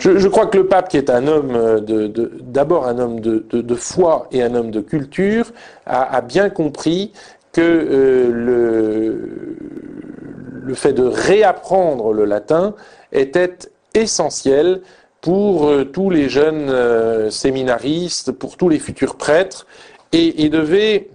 Je, crois que le pape, qui est un homme de, d'abord un homme de, foi et un homme de culture, a, bien compris que euh, le, fait de réapprendre le latin était essentiel pour euh, tous les jeunes euh, séminaristes, pour tous les futurs prêtres, et, devait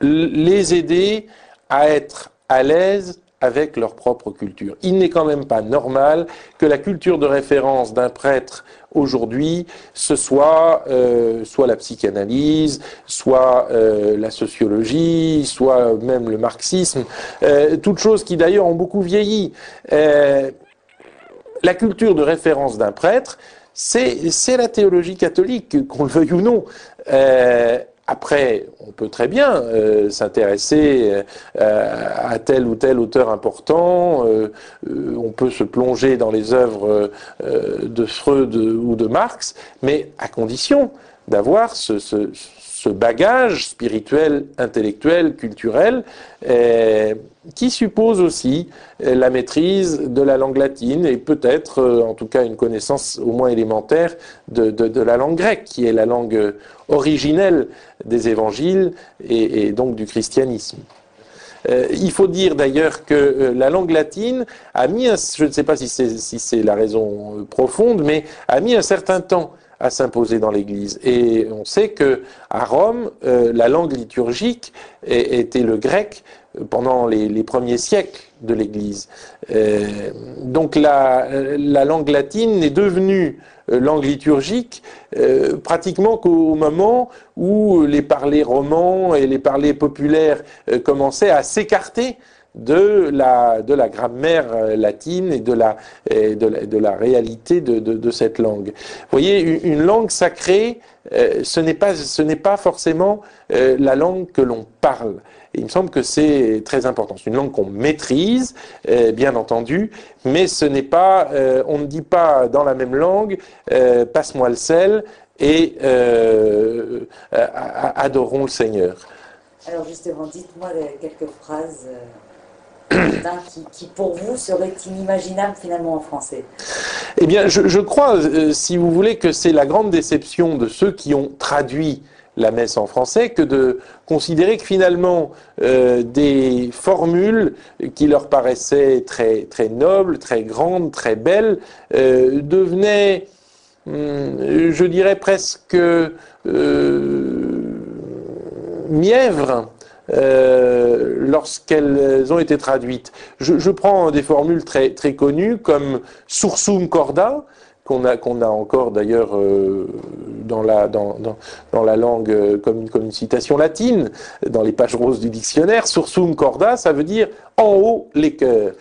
les aider à être à l'aise avec leur propre culture. Il n'est quand même pas normal que la culture de référence d'un prêtre aujourd'hui, ce soit euh, soit la psychanalyse, soit la sociologie, soit même le marxisme, toutes choses qui d'ailleurs ont beaucoup vieilli la culture de référence d'un prêtre, c'est la théologie catholique, qu'on le veuille ou non. Euh, après, on peut très bien euh, s'intéresser euh, à tel ou tel auteur important, on peut se plonger dans les œuvres de Freud ou de Marx, mais à condition d'avoir ce, ce bagage spirituel, intellectuel, culturel, euh, qui suppose aussi euh, la maîtrise de la langue latine et peut-être, euh, en tout cas, une connaissance au moins élémentaire de, la langue grecque, qui est la langue originelle des évangiles et, donc du christianisme. il faut dire d'ailleurs que la langue latine a mis, je ne sais pas si c'est la raison profonde, mais a mis un certain temps à s'imposer dans l'Église. Et on sait que à Rome, euh, la langue liturgique était le grec pendant les, premiers siècles de l'Église. Euh, donc la, la, langue latine est devenue euh, langue liturgique pratiquement qu'au moment où les parlers romans et les parlers populaires commençaient à s'écarter de la, de la grammaire euh, latine et de la, de la, réalité de, cette langue. Vous voyez, une, langue sacrée, euh, ce n'est pas, pas forcément euh, la langue que l'on parle. Il me semble que c'est très important. C'est une langue qu'on maîtrise, bien entendu, mais ce n'est pas, on ne dit pas dans la même langue, passe-moi le sel et adorons le Seigneur. Alors justement, dites-moi quelques phrases qui, pour vous serait inimaginable finalement en français. Eh bien, je, crois, euh, si vous voulez, que c'est la grande déception de ceux qui ont traduit la messe en français que de considérer que finalement euh, des formules qui leur paraissaient très, très nobles, très grandes, très belles, euh, devenaient, hum, je dirais presque mièvres euh, lorsqu'elles ont été traduites. Je, prends des formules très, très connues comme sursum corda, qu'on a, a encore d'ailleurs euh, dans, la, dans, dans, la langue euh, comme, une, comme une citation latine, dans les pages roses du dictionnaire. Sursum corda, ça veut dire en haut les cœurs.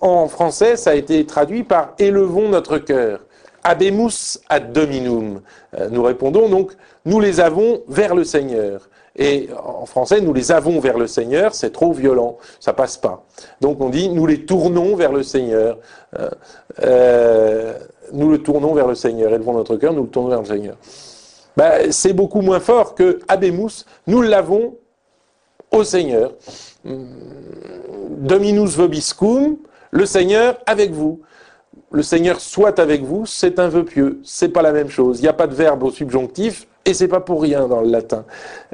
en français, ça a été traduit par élevons notre cœur. Abemus ad dominum. Nous répondons donc, nous les avons vers le Seigneur. Et en français, nous les avons vers le Seigneur, c'est trop violent, ça passe pas. Donc on dit, nous les tournons vers le Seigneur. Euh, euh, nous le tournons vers le Seigneur. Élevons notre cœur, nous le tournons vers le Seigneur. Ben, c'est beaucoup moins fort que Abemus, nous l'avons au Seigneur. Dominus vobiscum, le Seigneur avec vous le Seigneur soit avec vous, c'est un vœu pieux. C'est pas la même chose. Il n'y a pas de verbe au subjonctif, et c'est pas pour rien dans le latin.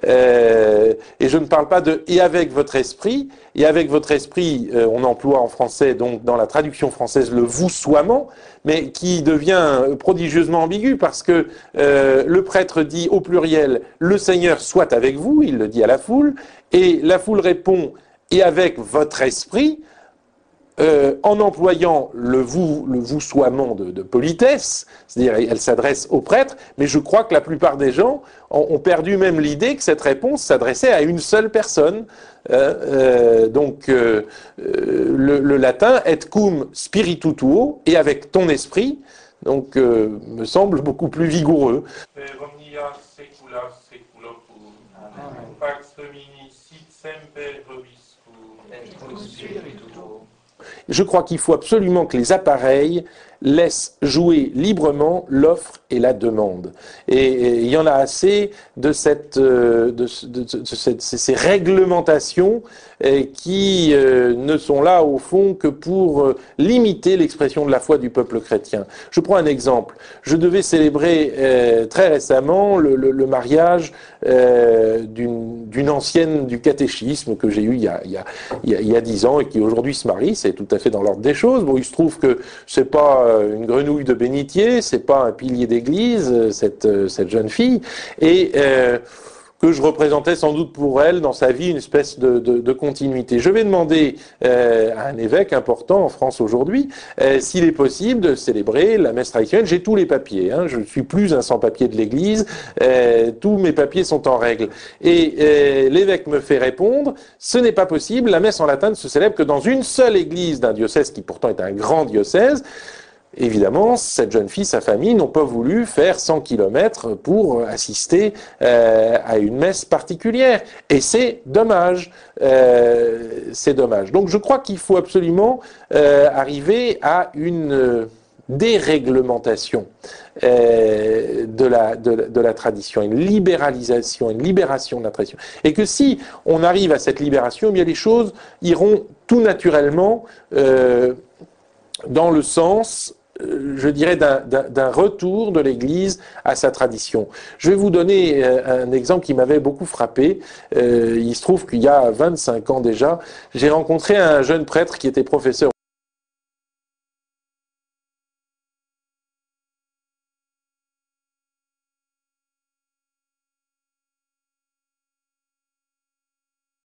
Euh, et je ne parle pas de et avec votre esprit. Et avec votre esprit, euh, on emploie en français, donc dans la traduction française, le vous soiement, mais qui devient prodigieusement ambigu parce que euh, le prêtre dit au pluriel le Seigneur soit avec vous, il le dit à la foule, et la foule répond et avec votre esprit. Euh, en employant le vous, le voussoiement de, de politesse, c'est-à-dire elle s'adresse au prêtre, mais je crois que la plupart des gens ont, perdu même l'idée que cette réponse s'adressait à une seule personne. Euh, euh, donc le, le, latin et cum spiritu tuo et avec ton esprit, donc me semble beaucoup plus vigoureux. Je crois qu'il faut absolument que les appareils laissent jouer librement l'offre et la demande. Et, il y en a assez de, cette, euh, de, ces réglementations euh, qui euh, ne sont là au fond que pour limiter l'expression de la foi du peuple chrétien. Je prends un exemple. Je devais célébrer très récemment le, mariage d'une ancienne du catéchisme que j'ai eu il y, a, il, y a, il y a dix ans et qui aujourd'hui se marie. C'est tout à fait dans l'ordre des choses. Bon, il se trouve que c'est pas une grenouille de bénitier, c'est pas un pilier d'église, euh, cette, euh, cette jeune fille, et euh, que je représentais sans doute pour elle dans sa vie une espèce de, de, continuité. Je vais demander à un évêque important en France aujourd'hui s'il est possible de célébrer la messe traditionnelle. J'ai tous les papiers, hein, je ne suis plus un sans-papier de l'Église, tous mes papiers sont en règle. Et l'évêque me fait répondre, ce n'est pas possible, la messe en latin ne se célèbre que dans une seule église d'un diocèse qui pourtant est un grand diocèse. Évidemment, cette jeune fille, sa famille n'ont pas voulu faire 100 km pour assister euh, à une messe particulière. Et c'est dommage. Euh, c'est dommage. Donc je crois qu'il faut absolument euh, arriver à une déréglementation de, la, de, tradition, une libéralisation, une libération de la tradition. Et que si on arrive à cette libération, eh bien les choses iront tout naturellement dans le sens euh, je dirais, d'un retour de l'Église à sa tradition. Je vais vous donner euh, un exemple qui m'avait beaucoup frappé. Euh, il se trouve qu'il y a 25 ans déjà, j'ai rencontré un jeune prêtre qui était professeur